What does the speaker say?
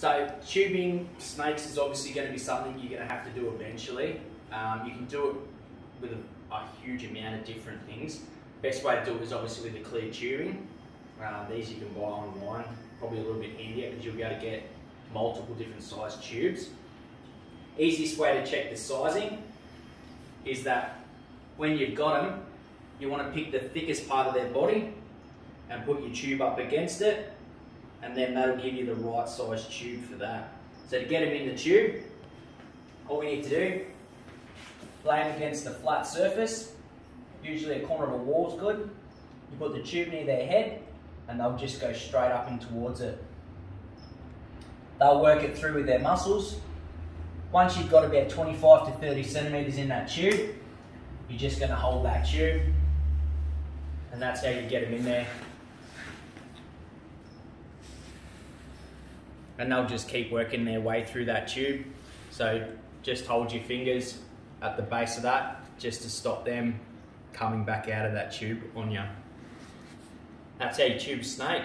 So tubing snakes is obviously going to be something you're going to have to do eventually. Um, you can do it with a, a, huge amount of different things. Best way to do it is obviously with the clear tubing. Um, these you can buy online, probably a little bit handier because you'll be able to get multiple different size tubes. Easiest way to check the sizing is that when you've got them, you want to pick the thickest part of their body and put your tube up against it and then that'll give you the right size tube for that. So to get them in the tube, all we need to do, lay them against a flat surface, usually a corner of a wall is good. You put the tube near their head and they'll just go straight up and towards it. They'll work it through with their muscles. Once you've got about 25 to 30 centimeters in that tube, you're just going to hold that tube and that's how you get them in there. And they'll just keep working their way through that tube. So just hold your fingers at the base of that just to stop them coming back out of that tube on you. That's how you tube snake.